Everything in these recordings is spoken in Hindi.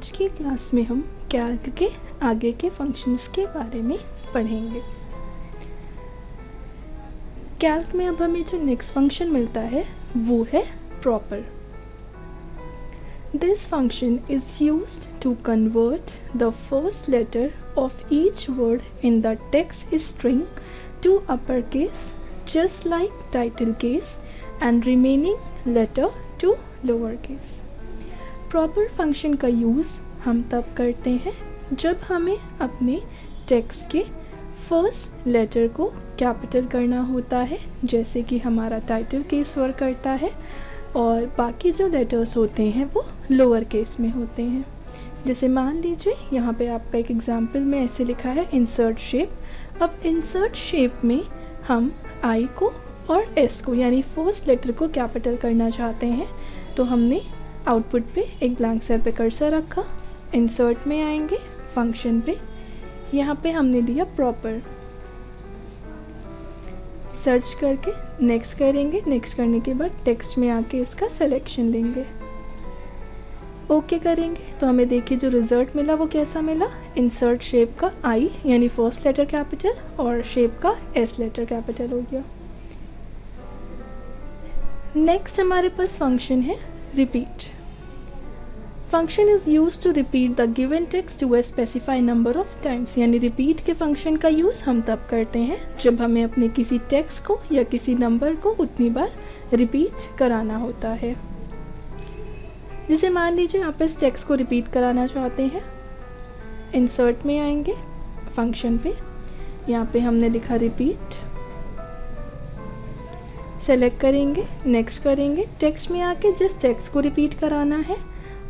आज की क्लास में हम कैल्क के आगे के फ़ंक्शंस के बारे में पढ़ेंगे। कैल्क में अब हमें जो नेक्स्ट फ़ंक्शन मिलता है, वो है proper this function is use to convert the first letter of each word in the text string to upper case just like title case and remaining letter to lower case proper function का यूज़ हम तब करते हैं जब हमें अपने टेक्स्ट के फ़र्स्ट लेटर को कैपिटल करना होता है, जैसे कि हमारा टाइटल केस वर्क करता है और बाकी जो लेटर्स होते हैं वो लोअर केस में होते हैं। जैसे मान लीजिए, यहाँ पे आपका एक एग्ज़ाम्पल में ऐसे लिखा है इंसर्ट शेप अब इंसर्ट शेप में हम आई को और एस को, यानी फ़र्स्ट लेटर को कैपिटल करना चाहते हैं तो हमने आउटपुट पे एक ब्लैंक सेल पे कर्सर रखा, इंसर्ट में आएँगे, फ़ंक्शन पे। यहाँ पे हमने दिया प्रॉपर। सर्च करके नेक्स्ट करेंगे, नेक्स्ट करने के बाद टेक्स्ट में आके इसका सिलेक्शन लेंगे ओके okay करेंगे तो हमें देखिए जो रिज़ल्ट मिला वो कैसा मिला? इंसर्ट शेप का आई, यानी फ़र्स्ट लेटर कैपिटल, और शेप का एस लेटर कैपिटल हो गया। नेक्स्ट हमारे पास फ़ंक्शन है repeat function is use to repeat the given text to a specify number of times यानी रिपीट के फ़ंक्शन का यूज़ हम तब करते हैं जब हमें अपने किसी टेक्स्ट को या किसी नंबर को उतनी बार रिपीट कराना होता है। जैसे मान लीजिए आप इस टेक्स्ट को रिपीट कराना चाहते हैं। इंसर्ट में आएँगे फ़ंक्शन पे। यहाँ पे हमने लिखा रिपीट सेलेक्ट करेंगे नेक्स्ट करेंगे। टेक्स्ट में आके जिस टेक्स्ट को रिपीट कराना है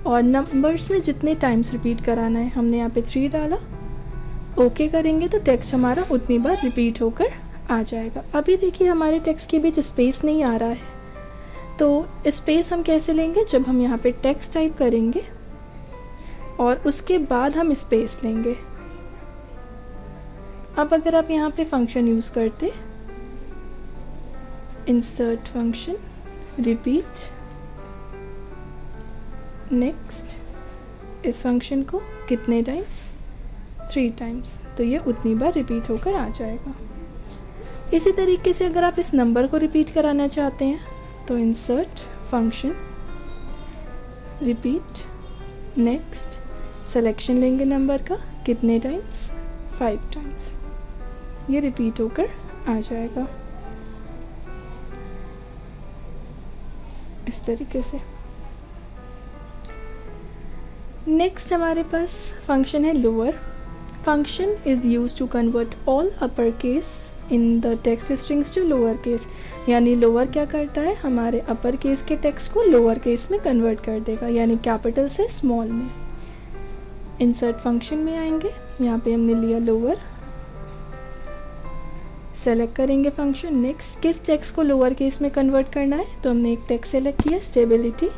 और नंबर्स में जितने टाइम्स रिपीट कराना है, हमने यहाँ पे थ्री डाला। ओके करेंगे तो टेक्स्ट हमारा उतनी बार रिपीट होकर आ जाएगा। अभी देखिए हमारे टेक्स्ट के बीच स्पेस नहीं आ रहा है। तो स्पेस हम कैसे लेंगे? जब हम यहाँ पे टेक्स्ट टाइप करेंगे और उसके बाद हम स्पेस लेंगे। अब अगर आप यहाँ पे फ़ंक्शन यूज़ करते insert function, repeat. नेक्स्ट इस फ़ंक्शन को कितने टाइम्स थ्री टाइम्स तो ये उतनी बार रिपीट होकर आ जाएगा। इसी तरीके से अगर आप इस नंबर को रिपीट कराना चाहते हैं तो insert function repeat next selection लेंगे नंबर का, कितने टाइम्स फाइव टाइम्स ये रिपीट होकर आ जाएगा। इस तरीके से। नेक्स्ट हमारे पास फ़ंक्शन है lower function is use to convert all upper case in the text strings to lower case यानी लोअर क्या करता है? हमारे अपर केस के टेक्स्ट को लोअर केस में कन्वर्ट कर देगा, यानी कैपिटल से स्मॉल में। इंसर्ट फ़ंक्शन में आएँगे। यहाँ पे हमने लिया लोअर सेलेक्ट करेंगे फ़ंक्शन नेक्स्ट किस टेक्स्ट को लोअर केस में कन्वर्ट करना है? तो हमने एक टेक्स्ट सेलेक्ट किया स्टेबिलिटी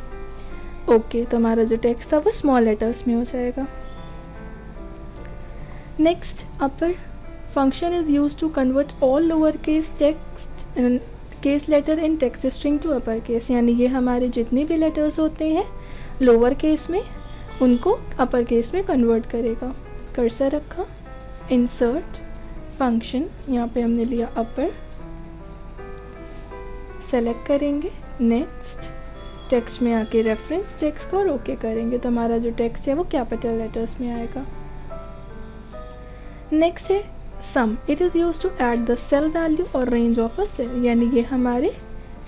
ओके तो हमारा जो टेक्स्ट था वो स्मॉल लेटर्स में हो जाएगा. Next upper function is use to convert all lower case text case letter in text string to upper case यानी ये हमारे जितने भी लेटर्स होते हैं लोअर केस में, उनको अपर केस में कन्वर्ट करेगा. कर्सर रखा इंसर्ट फ़ंक्शन यहाँ पे हमने लिया अपर सेलेक्ट करेंगे नेक्स्ट टेक्स्ट में आके रेफरेंस टेक्स्ट को और ओके करेंगे. तो हमारा जो टेक्स्ट है वो कैपिटल लेटर्स में आएगा. नेक्स्ट है sum it is use to add the cell value और रेंज ऑफ़ अ सेल यानी ये हमारे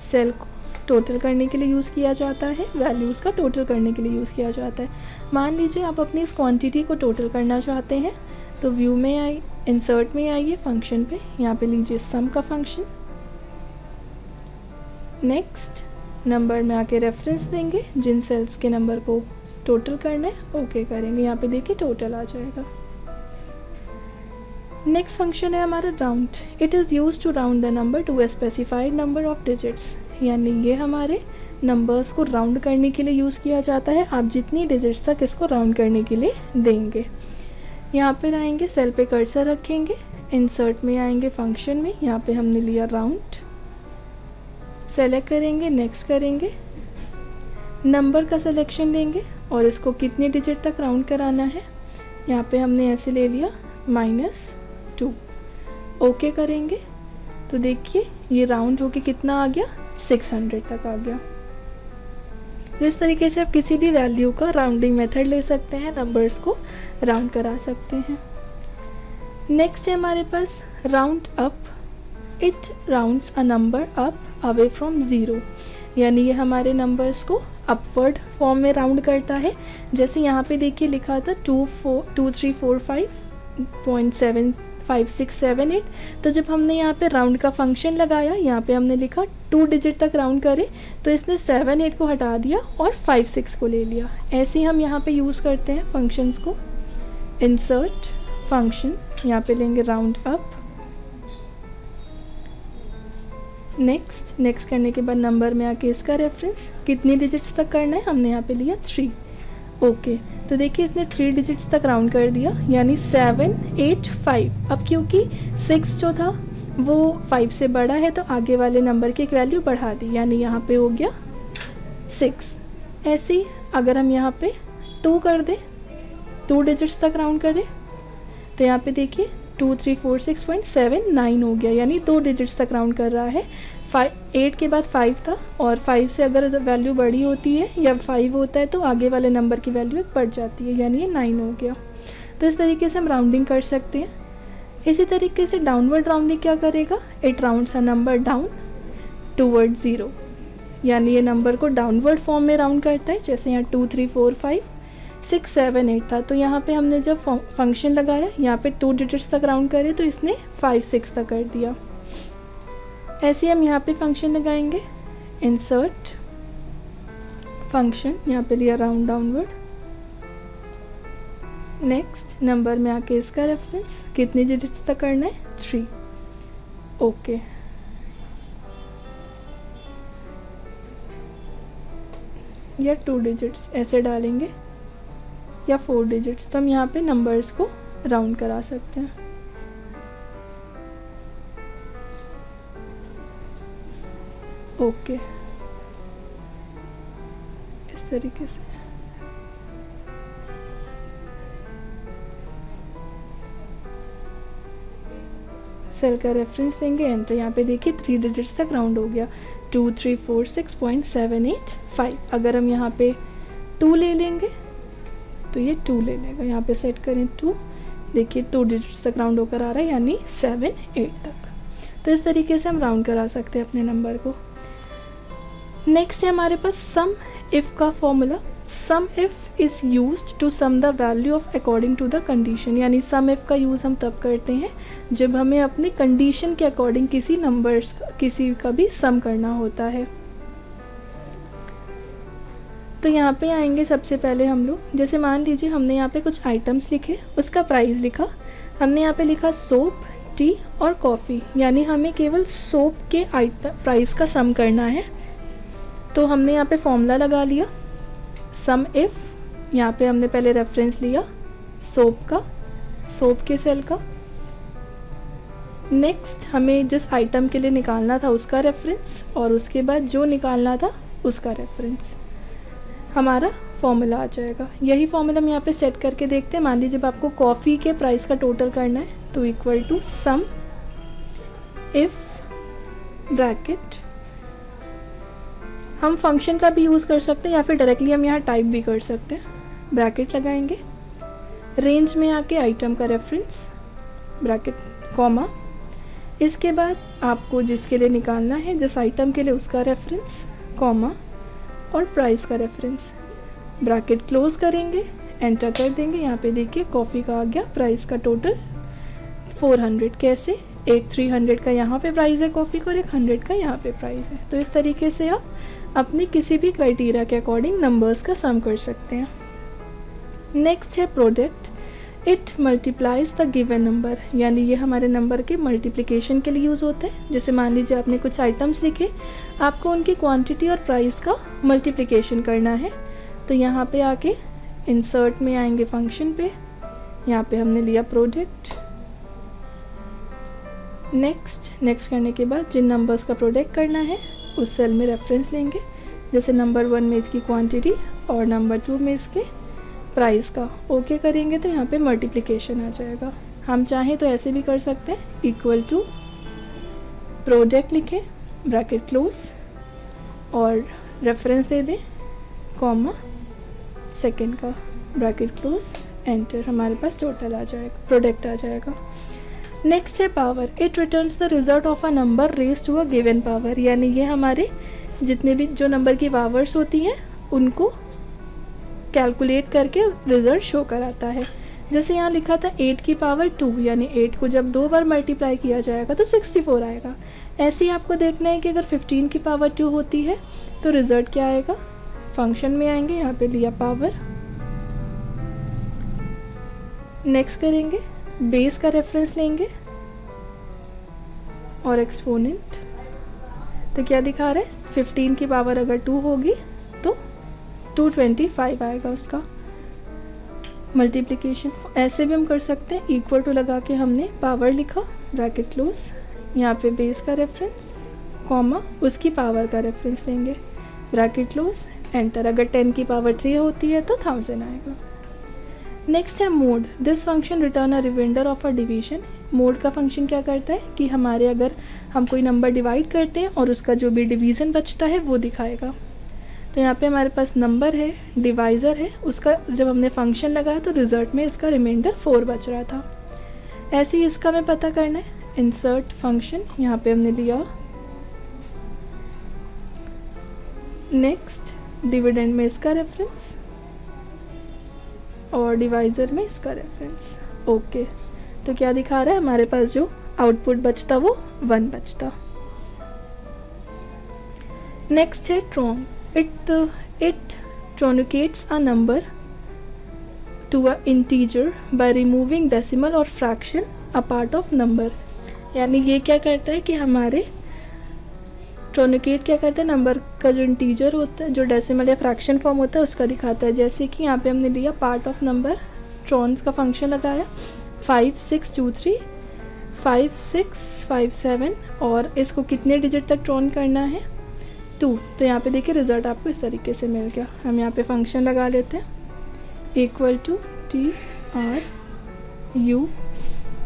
सेल को टोटल करने के लिए यूज़ किया जाता है. वैल्यूज़ का टोटल करने के लिए यूज़ किया जाता है. मान लीजिए आप अपनी इस क्वांटिटी को टोटल करना चाहते हैं तो व्यू में आई इंसर्ट में आइए फ़ंक्शन पे। यहाँ पे लीजिए सम का फ़ंक्शन नेक्स्ट नंबर में आके रेफरेंस देंगे, जिन सेल्स के नंबर को टोटल करना है ओके करेंगे। यहाँ पे देखिए टोटल आ जाएगा। नेक्स्ट फ़ंक्शन है हमारा round it is use to round the number to a specified number of digits यानी ये हमारे नंबर्स को राउंड करने के लिए यूज़ किया जाता है। आप जितनी डिजिट्स तक इसको राउंड करने के लिए देंगे। यहाँ पर आएँगे सेल पे कर्सर रखेंगे इंसर्ट में आएँगे फ़ंक्शन में, यहाँ पे हमने लिया राउंड सेलेक्ट करेंगे नेक्स्ट करेंगे. नंबर का सिलेक्शन लेंगे और इसको कितने डिजिट तक राउंड कराना है? यहाँ पे हमने ऐसे ले लिया माइनस टू ओके करेंगे. तो देखिए, ये राउंड होके कितना आ गया? 600 तक आ गया. तो इस तरीके से आप किसी भी वैल्यू का राउंडिंग मेथड ले सकते हैं नंबर्स को राउंड करा सकते हैं। नेक्स्ट है हमारे पास round up it rounds a number up away from zero यानी ये हमारे नंबर्स को अपवर्ड फॉर्म में राउंड करता है। जैसे यहाँ पे देखिए लिखा था two four two three four five point seven five six seven eight तो जब हमने यहाँ पे राउंड का फ़ंक्शन लगाया, यहाँ पे हमने लिखा टू डिजिट तक राउंड करे तो इसने सेवन एट को हटा दिया और फाइव सिक्स को ले लिया। ऐसे हम यहाँ पे यूज़ करते हैं फ़ंक्शंस को। इंसर्ट फ़ंक्शन यहाँ पे लेंगे राउंड अप नेक्स्ट नेक्स्ट करने के बाद नंबर में आके इसका रेफरेंस कितनी डिजिट्स तक करना है हमने यहाँ पे लिया थ्री ओके okay, तो देखिए इसने थ्री डिजिट्स तक राउंड कर दिया यानी सेवन एट फाइव अब क्योंकि सिक्स जो था वो फाइव से बड़ा है तो आगे वाले नंबर की एक वैल्यू बढ़ा दी, यानी यहाँ पे हो गया सिक्स ऐसे ही अगर हम यहाँ पे टू कर दें टू डिजिट्स तक राउंड करें तो यहाँ पे देखिए two three four six point seven nine हो गया, यानी दो डिजिट्स तक राउंड कर रहा है। फाइव एट के बाद फाइव था, और फाइव से अगर वैल्यू बड़ी होती है या फाइव होता है तो आगे वाले नंबर की वैल्यू एक बढ़ जाती है, यानी ये नाइन हो गया। तो इस तरीके से हम राउंडिंग कर सकते हैं। इसी तरीके से डाउनवर्ड राउंडिंग क्या करेगा? It rounds a number down toward zero यानी ये नंबर को डाउनवर्ड फॉर्म में राउंड करता है, जैसे यहाँ two three four five six seven eight था। तो यहाँ पे हमने जब फ़ंक्शन लगाया, यहाँ पे टू डिजिट्स तक राउंड करे तो इसने फाइव सिक्स तक कर दिया। ऐसे हम यहाँ पे फ़ंक्शन लगाएँगे। इंसर्ट फ़ंक्शन यहाँ पे लिया राउंड डाउनवर्ड नेक्स्ट नंबर में आके इसका रेफरेंस कितनी डिजिट्स तक करना है? थ्री ओके या टू डिजिट्स ऐसे डालेंगे, या फोर डिजिट्स तो हम यहाँ पे नंबर्स को राउंड करा सकते हैं। ओके इस तरीके से। सेल का रेफरेंस लेंगे एंड तो यहाँ पे देखिए थ्री डिजिट्स तक राउंड हो गया। Two three four six point seven eight five अगर हम यहाँ पे टू ले लेंगे तो ये टू ले लेगा। यहाँ पे सेट करें टू देखिए टू डिजिट्स तक राउंड होकर आ रहा है, यानी सेवन एट तक। तो इस तरीके से हम राउंड करा सकते हैं अपने नंबर को। नेक्स्ट है हमारे पास सम इफ़ का formula sum if is use to sum the value of according to the condition यानी सम इफ़ का यूज़ हम तब करते हैं जब हमें अपनी कंडीशन के अकॉर्डिंग किसी नंबर्स किसी का भी सम करना होता है। तो यहाँ पे आएँगे सबसे पहले हम लोग। जैसे मान लीजिए हमने यहाँ पे कुछ आइटम्स लिखे, उसका प्राइस लिखा। हमने यहाँ पे लिखा सोप टी और कॉफ़ी यानी हमें केवल सोप के आइटम प्राइस का सम करना है। तो हमने यहाँ पे फॉर्मूला लगा लिया। सम इफ़ यहाँ पे हमने पहले रेफरेंस लिया सोप का सोप के सेल का। नेक्स्ट हमें जिस आइटम के लिए निकालना था उसका रेफरेंस और उसके बाद जो निकालना था उसका रेफरेंस हमारा फॉर्मूला आ जाएगा। यही फॉर्मूला हम यहाँ पे सेट करके देखते हैं। मान लीजिए जब आपको कॉफ़ी के प्राइस का टोटल करना है तो equal to sum if bracket हम फ़ंक्शन का भी यूज़ कर सकते हैं या फिर डायरेक्टली हम यहाँ टाइप भी कर सकते हैं। ब्रैकेट लगाएँगे। रेंज में आके आइटम का रेफरेंस ब्रैकेट कॉमा इसके बाद आपको जिसके लिए निकालना है, जिस आइटम के लिए उसका रेफरेंस कॉमा और प्राइस का रेफरेंस ब्रैकेट क्लोज करेंगे एंटर कर देंगे। यहाँ पे देखिए कॉफ़ी का आ गया प्राइस का टोटल 400 कैसे? एक 300 का यहाँ पे प्राइस है कॉफ़ी का और एक 100 का यहाँ पे प्राइस है। तो इस तरीके से आप अपने किसी भी क्राइटेरिया के अकॉर्डिंग नंबर्स का सम कर सकते हैं। नेक्स्ट है product it multiplies the given number यानी ये हमारे नंबर के मल्टीप्लिकेशन के लिए यूज़ होता है। जैसे मान लीजिए आपने कुछ आइटम्स लिखे, आपको उनकी क्वांटिटी और प्राइस का मल्टीप्लिकेशन करना है। तो यहाँ पे आके इंसर्ट में आएँगे फ़ंक्शन पे। यहाँ पे हमने लिया प्रोडक्ट नेक्स्ट नेक्स्ट करने के बाद जिन नंबर्स का प्रोडक्ट करना है, उस सेल में रेफरेंस लेंगे। जैसे नंबर वन में इसकी क्वांटिटी और नंबर टू में इसके प्राइस का। ओके करेंगे तो यहाँ पे मल्टीप्लिकेशन आ जाएगा। हम चाहें तो ऐसे भी कर सकते हैं। इक्वल टू प्रोडक्ट लिखें ब्रैकेट क्लोज और रेफरेंस दे दें कॉमा सेकेंड का। ब्रैकेट क्लोज एंटर हमारे पास टोटल आ जाएगा प्रोडक्ट आ जाएगा। नेक्स्ट है power it returns the result of a number raised to a given power यानी ये हमारे जितने भी जो नंबर की पावर्स होती हैं, उनको कैलकुलेट करके रिज़ल्ट शो कराता है। जैसे यहाँ लिखा था एट की पावर टू यानी एट को जब दो बार मल्टीप्लाई किया जाएगा तो सिक्सटी फोर आएगा। ऐसे ही आपको देखना है कि अगर फिफ्टीन की पावर टू होती है तो रिज़ल्ट क्या आएगा? फ़ंक्शन में आएँगे, यहाँ पे लिया पावर नेक्स्ट करेंगे। बेस का रेफरेंस लेंगे और एक्सपोनेंट तो क्या दिखा रहा है? फिफ्टीन की पावर अगर टू होगी तो टू ट्वेंटी फाइव आएगा उसका। मल्टीप्लिकेशन ऐसे भी हम कर सकते हैं। इक्वल टू लगा के हमने पावर लिखा ब्रैकेट क्लोज यहाँ पे बेस का रेफरेंस कॉमा उसकी पावर का रेफरेंस लेंगे। ब्रैकेट क्लोज एंटर अगर टेन की पावर थ्री होती है तो थाउज़ेंड आएगा। नेक्स्ट है mod this function return a remainder of a division mod का फ़ंक्शन क्या करता है? कि हमारे अगर हम कोई नंबर डिवाइड करते हैं और उसका जो भी डिवीज़न बचता है, वो दिखाएगा। तो यहाँ पे हमारे पास नंबर है डिवाइज़र है। उसका जब हमने फ़ंक्शन लगाया तो रिज़ल्ट में इसका रिमाइंडर फोर बच रहा था। ऐसे ही इसका हमें पता करना है। इंसर्ट फ़ंक्शन यहाँ पे हमने लिया। नेक्स्ट डिविडेंड में इसका रेफरेंस और डिवाइज़र में इसका रेफरेंस ओके तो क्या दिखा रहा है? हमारे पास जो आउटपुट बचता वो वन बचता। नेक्स्ट है trunc it it truncates a number to a integer by removing decimal और fraction a part of number यानी ये क्या करता है कि हमारे ट्रोनिकेट क्या करता है? नंबर का जो इंटीजर होता है, जो डेसिमल या फ्रैक्शन फॉर्म होता है, उसका दिखाता है। जैसे कि यहाँ पे हमने लिया पार्ट ऑफ़ नंबर ट्रॉन्स का फ़ंक्शन लगाया। Five six two three five six five seven और इसको कितने डिजिट तक ट्रॉन करना है? टू तो यहाँ पे देखिए रिज़ल्ट आपको इस तरीके से मिल गया। हम यहाँ पे फ़ंक्शन लगा लेते हैं। Equal to T R U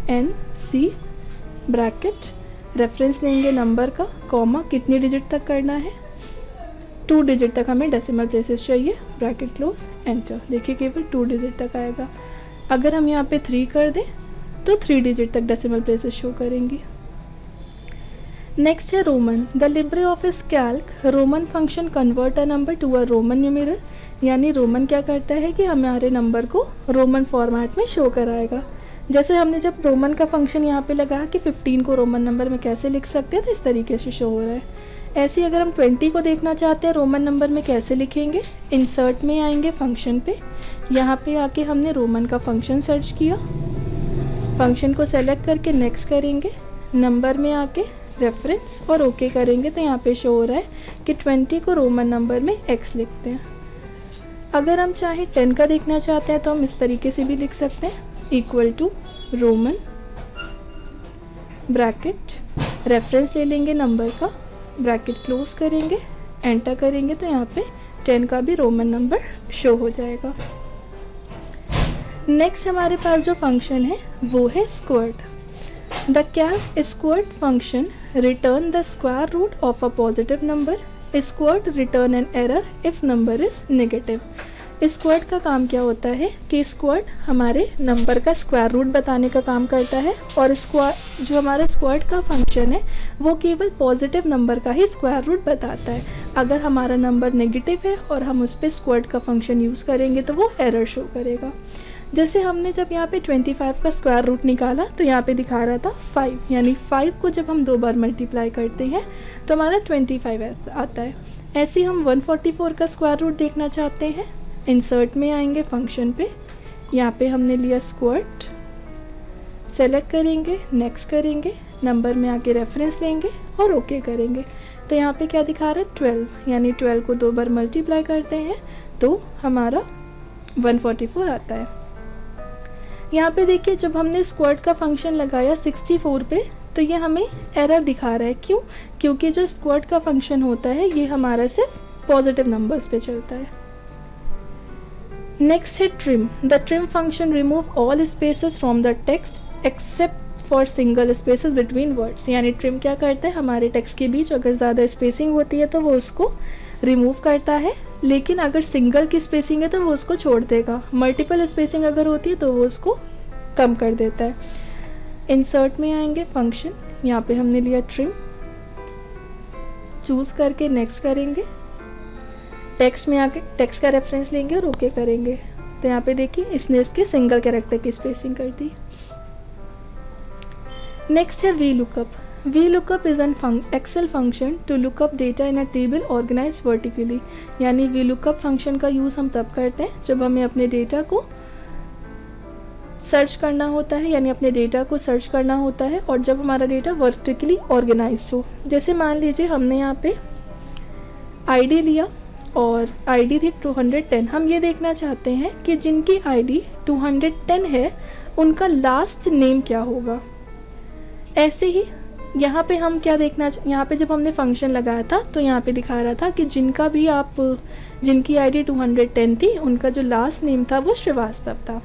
N C bracket reference लेंगे नंबर का कॉमा कितनी डिजिट तक करना है? टू डिजिट तक हमें डेसिमल प्लेसेस चाहिए ब्रैकेट क्लोज एंटर देखिए केवल टू डिजिट तक आएगा। अगर हम यहाँ पे थ्री कर दें तो थ्री डिजिट तक डेसिमल प्लेसेस शो करेंगी। नेक्स्ट है Roman the LibreOffice Calc Roman function convert a number to a Roman numeral यानी रोमन क्या करता है कि हमारे नंबर को रोमन फॉर्मेट में शो कराएगा। जैसे हमने जब रोमन का फ़ंक्शन यहाँ पे लगाया कि 15 को रोमन नंबर में कैसे लिख सकते हैं तो इस तरीके से शो हो रहा है। ऐसे अगर हम 20 को देखना चाहते हैं रोमन नंबर में कैसे लिखेंगे? इंसर्ट में आएँगे फ़ंक्शन पे। यहाँ पे आके हमने रोमन का फ़ंक्शन सर्च किया। फ़ंक्शन को सेलेक्ट करके नेक्स्ट करेंगे। नंबर में आके रेफरेंस और ओके okay करेंगे तो यहाँ पे शो हो रहा है कि 20 को रोमन नंबर में एक्स लिखते हैं। अगर हम चाहे 10 का देखना चाहते हैं तो हम इस तरीके से भी लिख सकते हैं। Equal to Roman bracket reference ले लेंगे नंबर का ब्रैकेट क्लोज करेंगे एंटर करेंगे तो यहाँ पे टेन का भी रोमन नंबर शो हो जाएगा। नेक्स्ट हमारे पास जो फ़ंक्शन है, वो है squared the cap sqrt function return the square root of a positive number sqrt return an error if number is negative sqrt का काम क्या होता है कि स्क्वाड हमारे नंबर का स्क्वायर रूट बताने का काम करता है और स्क्वाड जो हमारा स्क्वाड का फ़ंक्शन है, वो केवल पॉजिटिव नंबर का ही स्क्वायर रूट बताता है। अगर हमारा नंबर नेगेटिव है और हम उस पर स्क्वाड का फ़ंक्शन यूज़ करेंगे तो वो एरर शो करेगा। जैसे हमने जब यहाँ पे 25 का स्क्वायर रूट निकाला तो यहाँ पे दिखा रहा था 5 यानी 5 को जब हम दो बार मल्टीप्लाई करते हैं तो हमारा 25 आता है। ऐसे हम 144 का स्क्वायर रूट देखना चाहते हैं। इंसर्ट में आएँगे फ़ंक्शन पे। यहाँ पे हमने लिया स्क्वर्ट सेलेक्ट करेंगे नेक्स्ट करेंगे नंबर में आके रेफरेंस लेंगे और ओके okay करेंगे। तो यहाँ पे क्या दिखा रहा है? ट्वेल्व यानी ट्वेल्व को दो बार मल्टीप्लाई करते हैं तो हमारा वन फोर्टी फोर आता है। यहाँ पे देखिए, जब हमने स्क्वर्ट का फ़ंक्शन लगाया सिक्सटी फोर पे तो ये हमें एरर दिखा रहा है। क्यों? क्योंकि जो स्क्वर्ट का फ़ंक्शन होता है, ये हमारा सिर्फ़ पॉजिटिव नंबर्स पे चलता है। नेक्स्ट है trim the trim function remove all spaces from the text except for single spaces between words यानी ट्रिम क्या करता है? हमारे टेक्स्ट के बीच अगर ज़्यादा स्पेसिंग होती है तो वो उसको रिमूव करता है। लेकिन अगर सिंगल की स्पेसिंग है तो वो उसको छोड़ देगा। मल्टीपल स्पेसिंग अगर होती है तो वो उसको कम कर देता है। इंसर्ट में आएँगे फ़ंक्शन यहाँ पे हमने लिया ट्रिम चूज़ करके नेक्स्ट करेंगे। टेक्स्ट में आके टेक्स्ट का रेफरेंस लेंगे और ओके करेंगे। तो यहाँ पे देखिए, इसने इसके सिंगल कैरेक्टर की स्पेसिंग कर दी। नेक्स्ट है V lookup V lookup is an Excel function to lookup data in a table organize vertically यानी वी लुकअप फ़ंक्शन का यूज़ हम तब करते हैं जब हमें अपने डेटा को सर्च करना होता है, यानी अपने डेटा को सर्च करना होता है और जब हमारा डेटा वर्टिकली ऑर्गेनाइज हो। जैसे मान लीजिए हमने यहाँ पे आईडी लिया। और आईडी थी 210 हम ये देखना चाहते हैं कि जिनकी आईडी 210 है, उनका लास्ट नेम क्या होगा? ऐसे ही यहाँ पे हम क्या देखना यहाँ पे जब हमने फ़ंक्शन लगाया था तो यहाँ पे दिखा रहा था कि जिनका भी आप, जिनकी आईडी 210 थी, उनका जो लास्ट नेम था, वो श्रीवास्तव था।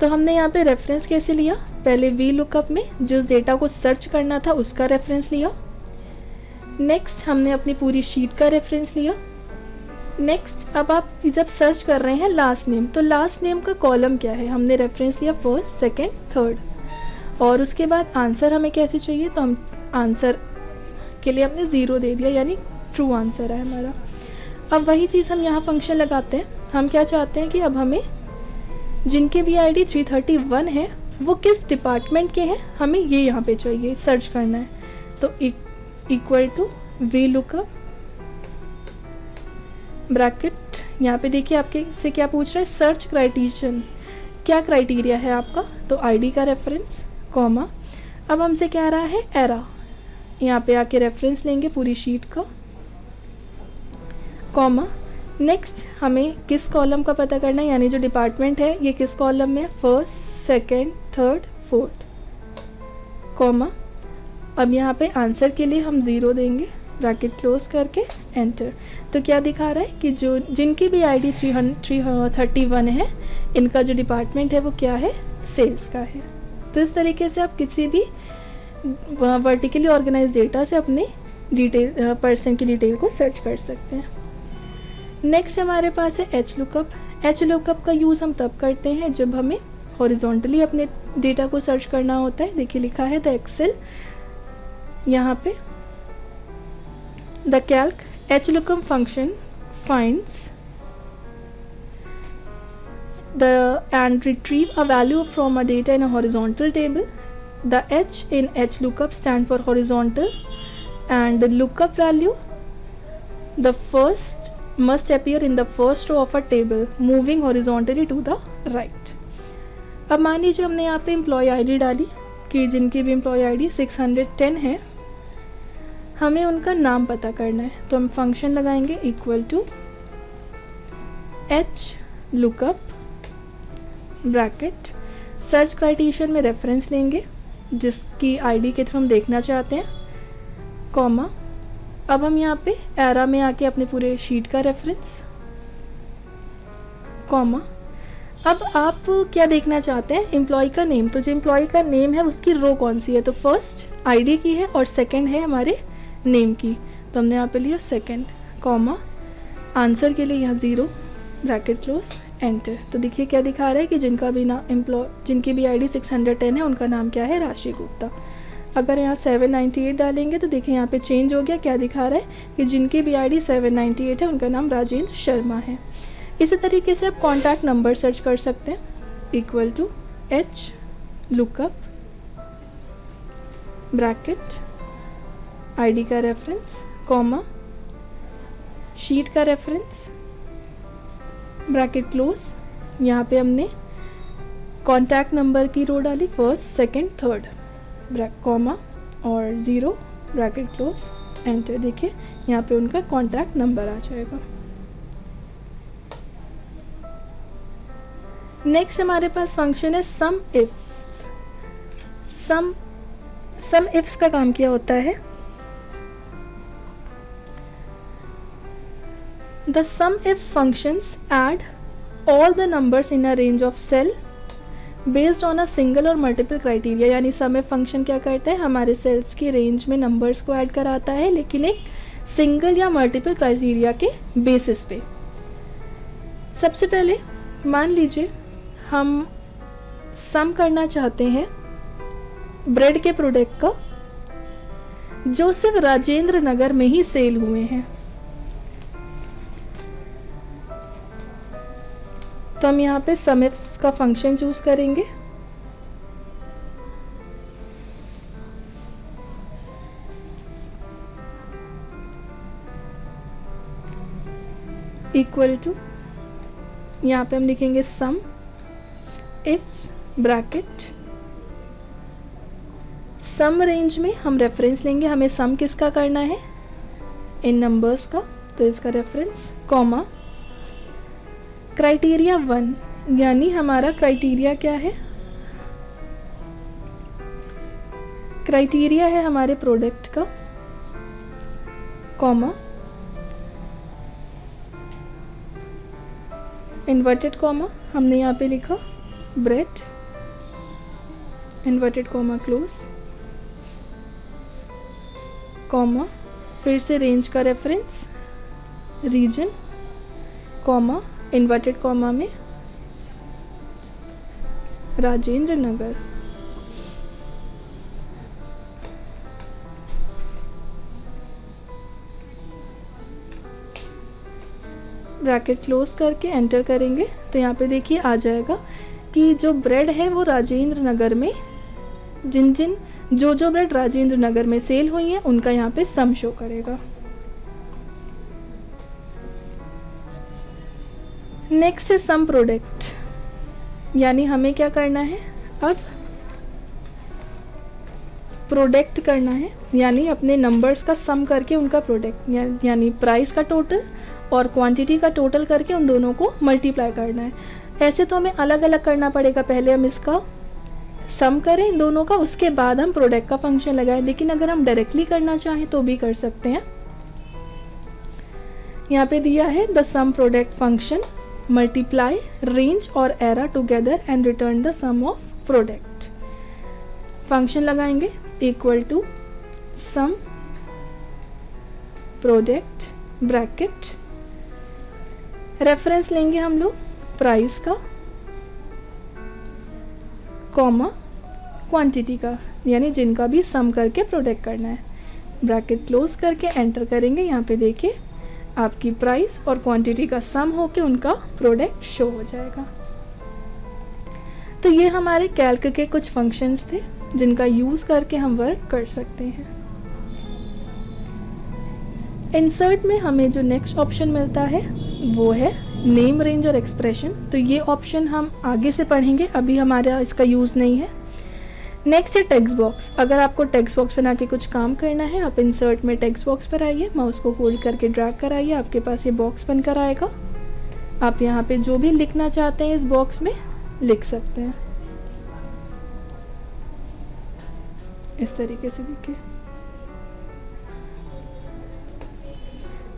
तो हमने यहाँ पे रेफरेंस कैसे लिया? पहले वी लुकअप में, जिस डेटा को सर्च करना था, उसका रेफरेंस लिया। नेक्स्ट हमने अपनी पूरी शीट का रेफरेंस लिया। नेक्स्ट अब आप जब सर्च कर रहे हैं लास्ट नेम तो लास्ट नेम का कॉलम क्या है? हमने रेफरेंस लिया फ़र्स्ट सेकंड थर्ड और उसके बाद आंसर हमें कैसे चाहिए? तो हम आंसर के लिए हमने ज़ीरो दे दिया, यानी ट्रू आंसर है हमारा। अब वही चीज़ हम यहाँ फ़ंक्शन लगाते हैं। हम क्या चाहते हैं कि अब हमें जिनके भी आईडी 331 है, वो किस डिपार्टमेंट के हैं? हमें ये यहाँ पे चाहिए सर्च करना है। तो equal to V lookup bracket यहाँ पे देखिए आपके से क्या पूछ रहा है? सर्च क्राइटेरियन क्या क्राइटेरिया है आपका? तो आईडी का रेफरेंस कॉमा अब हमसे कह रहा है? एरा यहाँ पे आके रेफरेंस लेंगे पूरी शीट का. कॉमा नेक्स्ट हमें किस कॉलम का पता करना है? यानी जो डिपार्टमेंट है, ये किस कॉलम में first second third fourth comma अब यहाँ पे आंसर के लिए हम ज़ीरो देंगे ब्रैकेट क्लोज करके एंटर तो क्या दिखा रहा है कि जो, जिनकी भी ID three three thirty one है, इनका जो डिपार्टमेंट है वो क्या है? सेल्स का है. तो इस तरीके से आप किसी भी वर्टिकली ऑर्गेनाइज डेटा से अपने डिटेल पर्सन की डिटेल को सर्च कर सकते हैं. नेक्स्ट हमारे पास है एच लुकअप एच लुकअप का यूज़ हम तब करते हैं जब हमें हॉरिजॉन्टली अपने डेटा को सर्च करना होता है. देखिए लिखा है द एक्सेल यहाँ पे। The Calc H lookup function find the and retrieve a value from a data in a horizontal table the H in H lookup stand for horizontal and lookup value the first must appear in the first row of a table moving horizontally to the right अब मान लीजिए हमने यहाँ पे एम्प्लॉय आई डी डाली, कि जिनकी भी employee I D six hundred ten है हमें उनका नाम पता करना है। तो हम फ़ंक्शन लगाएँगे equal to H lookup bracket search criterion में रेफरेंस लेंगे, जिसकी आईडी के थ्रू हम देखना चाहते हैं कॉमा अब हम यहाँ पे एरा में आके अपने पूरे शीट का रेफरेंस कॉमा अब आप क्या देखना चाहते हैं? एम्प्लॉय का नेम तो जो एम्प्लॉय का नेम है, उसकी रो कौन सी है? तो फ़र्स्ट आईडी की है और सेकंड है हमारे नेम की। तो हमने यहाँ पे लिया सेकंड कॉमा आंसर के लिए यहाँ ज़ीरो ब्रैकेट क्लोज एंटर तो देखिए क्या दिखा रहा है कि जिनका भी ना एम्प्लॉय जिनकी भी आईडी 610 है, उनका नाम क्या है? राशि गुप्ता। अगर यहाँ 798 डालेंगे तो देखिए यहाँ पे चेंज हो गया। क्या दिखा रहा है कि जिनकी भी आईडी 798 है, उनका नाम राजेंद्र शर्मा है। इसी तरीके से आप कॉन्टैक्ट नंबर सर्च कर सकते हैं। Equal to H lookup bracket ID का रेफरेंस कॉमा शीट का रेफरेंस ब्रैकेट क्लोज यहाँ पे हमने कॉन्टैक्ट नंबर की रो डाली first second third bracket comma और ज़ीरो ब्रैकेट क्लोज एंटर देखिए, यहाँ पे उनका कॉन्टैक्ट नंबर आ जाएगा। नेक्स्ट हमारे पास फ़ंक्शन है सम इफ्स सम सम इफ्स का काम क्या होता है? The sum if functions add all the numbers in a range of cell based on a single और मल्टीपल क्राइटेरिया यानी सम इफ़ फ़ंक्शन क्या करता है? हमारे सेल्स की रेंज में नंबर्स को ऐड कराता है, लेकिन एक सिंगल या मल्टीपल क्राइटेरिया के बेसिस पे। सबसे पहले, मान लीजिए, हम सम करना चाहते हैं ब्रेड के प्रोडक्ट का, जो सिर्फ़ राजेंद्र नगर में ही सेल हुए हैं। तो हम यहाँ पे समिफ्स का फ़ंक्शन चूज़ करेंगे। इक्वल टू यहाँ पे हम लिखेंगे SUMIFS bracket sum range में हम रेफरेंस लेंगे, हमें सम किसका करना है? इन नंबर्स का तो इसका रेफरेंस कॉमा क्राइटेरिया वन, यानी हमारा क्राइटेरिया क्या है? क्राइटेरिया है हमारे प्रोडक्ट का, कॉमा, इन्वर्टेड कॉमा, हमने यहाँ पे लिखा, bread, inverted comma, close, comma, फिर से रेंज का reference, region, comma inverted comma में? राजेंद्र नगर ब्रैकेट क्लोज करके एंटर करेंगे तो यहाँ पे देखिए आ जाएगा कि जो ब्रेड है वो राजेंद्र नगर में, जिन जिन, जो जो ब्रेड राजेंद्र नगर में सेल हुई है, उनका यहाँ पे सम शो करेगा। नेक्स्ट है सम प्रोडक्ट यानी हमें क्या करना है? अब प्रोडक्ट करना है। यानी अपने नंबर्स का सम करके उनका प्रोडक्ट या, यानी प्राइस का टोटल और क्वांटिटी का टोटल करके उन दोनों को मल्टीप्लाई करना है। ऐसे तो हमें अलग अलग करना पड़ेगा। पहले हम इसका सम करें इन दोनों का उसके बाद हम प्रोडक्ट का फ़ंक्शन लगाएँ। लेकिन अगर हम डायरेक्टली करना चाहें तो भी कर सकते हैं। यहाँ पे दिया है the sum product function multiply range और array together and return the sum of product function लगाएँगे equal to sum product bracket reference लेंगे हम लोग प्राइस का कॉमा क्वांटिटी का, यानी जिनका भी सम करके प्रोडक्ट करना है. ब्रैकेट क्लोज करके एंटर करेंगे, यहाँ पे देखिए आपकी प्राइस और क्वांटिटी का सम होके उनका प्रोडक्ट शो हो जाएगा। तो ये हमारे कैल्क के कुछ फ़ंक्शंस थे, जिनका यूज़ करके हम वर्क कर सकते हैं। इंसर्ट में हमें जो नेक्स्ट ऑप्शन मिलता है, वो है नेम रेंज और एक्सप्रेशन तो ये ऑप्शन हम आगे से पढ़ेंगे, अभी हमारा इसका यूज़ नहीं है। नेक्स्ट है टेक्स्ट बॉक्स अगर आपको टेक्स्ट बॉक्स बना के कुछ काम करना है, आप इंसर्ट में टेक्स्ट बॉक्स पर आइए माउस को होल्ड करके ड्रैग कराइए आपके पास ये बॉक्स बनकर आएगा। आप यहाँ पे जो भी लिखना चाहते हैं इस बॉक्स में, लिख सकते हैं। इस तरीके से देखिए।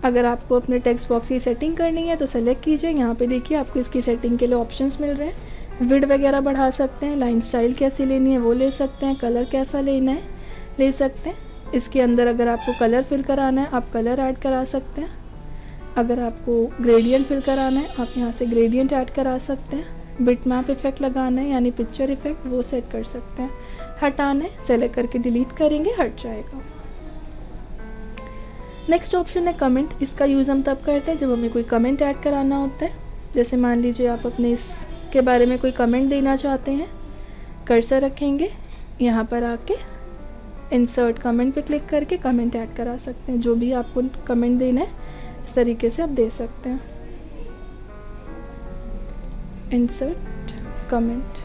अगर आपको अपने टेक्स्ट बॉक्स की सेटिंग करनी है तो सेलेक्ट कीजिए। यहाँ पे देखिए आपको इसकी सेटिंग के लिए ऑप्शंस मिल रहे हैं। विड वगैरह बढ़ा सकते हैं, लाइन स्टाइल कैसी लेनी है वो ले सकते हैं, कलर कैसा लेना है, ले सकते हैं। इसके अंदर अगर आपको कलर फिल कराना है, आप कलर ऐड करा सकते हैं। अगर आपको ग्रेडियंट फिल कराना है, आप यहाँ से ग्रेडियंट ऐड करा सकते हैं। बिट मैप इफ़ेक्ट लगाना है, यानी पिक्चर इफ़ेक्ट, वो सेट कर सकते हैं। हटाना है, सेलेक्ट करके डिलीट करेंगे, हट जाएगा। नेक्स्ट ऑप्शन है कमेंट, इसका यूज़ हम तब करते हैं जब हमें कोई कमेंट ऐड कराना होता है। जैसे मान लीजिए आप अपने इसके बारे में कोई कमेंट देना चाहते हैं कर्सर रखेंगे, यहाँ पर आके इंसर्ट कमेंट पे क्लिक करके कमेंट ऐड करा सकते हैं, जो भी आपको कमेंट देना है, इस तरीके से आप दे सकते हैं। इंसर्ट कमेंट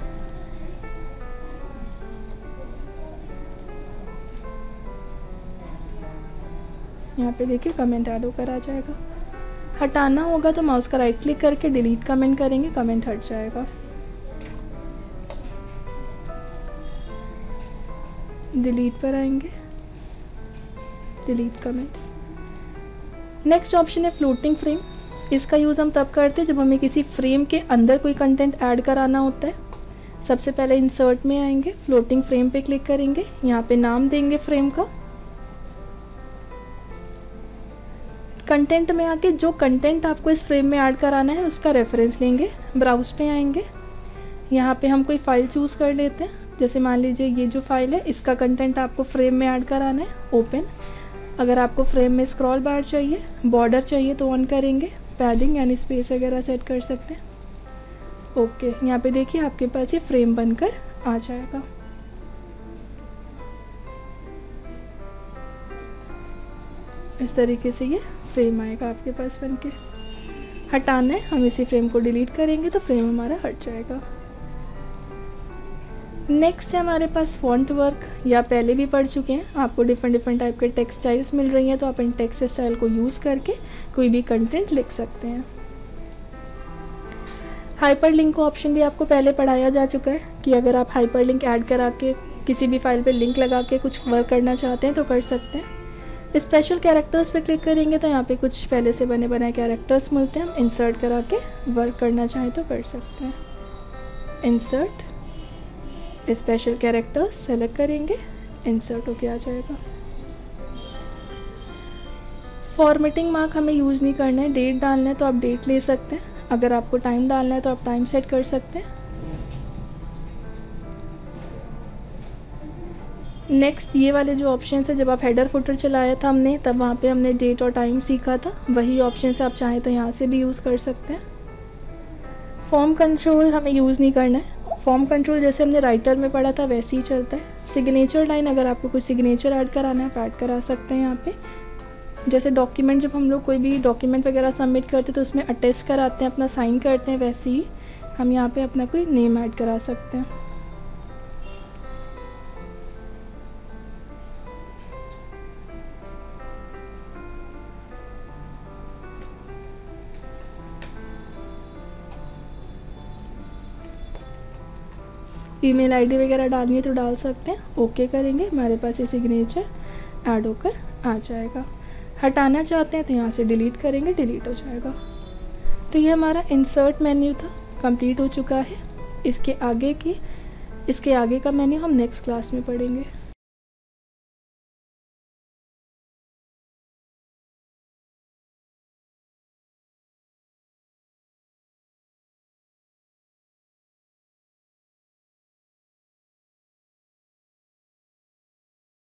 यहाँ पे देखिए कमेंट ऐड होकर आ जाएगा। हटाना होगा तो माउस का राइट क्लिक करके डिलीट कमेंट करेंगे कमेंट हट जाएगा। डिलीट पर आएँगे। डिलीट कमेंट्स नेक्स्ट ऑप्शन है फ्लोटिंग फ्रेम इसका यूज़ हम तब करते हैं जब हमें किसी फ्रेम के अंदर कोई कंटेंट ऐड कराना होता है। सबसे पहले इंसर्ट में आएँगे फ्लोटिंग फ्रेम पे क्लिक करेंगे। यहाँ पे नाम देंगे फ्रेम का। कंटेंट में आके जो कंटेंट आपको इस फ्रेम में ऐड कराना है, उसका रेफरेंस लेंगे ब्राउज पे आएँगे। यहाँ पे हम कोई फ़ाइल चूज़ कर लेते हैं। जैसे मान लीजिए ये जो फ़ाइल है, इसका कंटेंट आपको फ्रेम में ऐड कराना है ओपन अगर आपको फ्रेम में स्क्रॉल बार चाहिए बॉर्डर चाहिए तो ऑन करेंगे। पैडिंग यानी स्पेस वगैरह सेट कर सकते हैं। ओके यहाँ पे देखिए आपके पास ये फ्रेम बनकर आ जाएगा। इस तरीके से ये फ्रेम आएगा आपके पास बन के। हटाना है, हम इसी फ्रेम को डिलीट करेंगे तो फ्रेम हमारा हट जाएगा। नेक्स्ट है हमारे पास फॉन्ट वर्क या पहले भी पढ़ चुके हैं। आपको डिफरेंट डिफरेंट टाइप के टेक्सटाइल्स मिल रही हैं तो आप इन टेक्स्ट स्टाइल को यूज़ करके कोई भी कंटेंट लिख सकते हैं। हाइपर लिंक का ऑप्शन भी आपको पहले पढ़ाया जा चुका है कि अगर आप हाइपर लिंक ऐड करा के किसी भी फ़ाइल पे लिंक लगा के कुछ वर्क करना चाहते हैं तो कर सकते हैं। स्पेशल कैरेक्टर्स पे क्लिक करेंगे तो यहाँ पे कुछ पहले से बने बनाए कैरेक्टर्स मिलते हैं। हम इंसर्ट करा के वर्क करना चाहें तो कर सकते हैं। इंसर्ट स्पेशल कैरेक्टर्स सेलेक्ट करेंगे। इंसर्ट होके आ जाएगा। फॉर्मेटिंग मार्क हमें यूज़ नहीं करना है। डेट डालना है तो आप डेट ले सकते हैं। अगर आपको टाइम डालना है तो आप टाइम सेट कर सकते हैं। नेक्स्ट ये वाले जो ऑप्शन है, जब आप हेडर फुटर चलाया था हमने, तब वहाँ पे हमने डेट और टाइम सीखा था। वही ऑप्शन से आप चाहें तो यहाँ से भी यूज़ कर सकते हैं। फॉर्म कंट्रोल हमें यूज़ नहीं करना है। फॉर्म कंट्रोल जैसे हमने राइटर में पढ़ा था, वैसे ही चलता है। सिग्नेचर लाइन अगर आपको कोई सिग्नेचर ऐड कराना है, आप ऐड करा सकते हैं यहाँ पे। जैसे डॉक्यूमेंट जब हम लोग कोई भी डॉक्यूमेंट वगैरह सबमिट करते हैं तो उसमें अटेस्ट कराते हैं, अपना साइन करते हैं, वैसे ही हम यहाँ पे अपना कोई नेम ऐड करा सकते हैं। ईमेल आईडी वगैरह डालनी है तो डाल सकते हैं। ओके करेंगे। हमारे पास ये सिग्नेचर ऐड होकर आ जाएगा। हटाना चाहते हैं तो यहाँ से डिलीट करेंगे डिलीट हो जाएगा। तो ये हमारा इंसर्ट मेन्यू था। कंप्लीट हो चुका है। इसके आगे की, इसके आगे का मेन्यू हम नेक्स्ट क्लास में पढ़ेंगे।